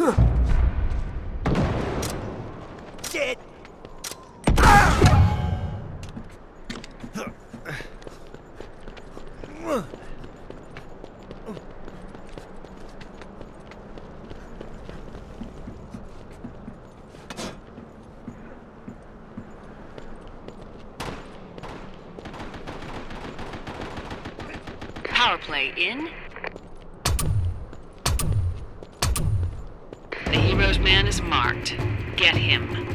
Shit! Power play in is marked. Get him.